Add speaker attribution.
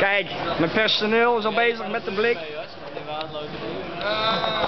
Speaker 1: Kijk, mijn personeel is al bezig met de blik.
Speaker 2: Eh,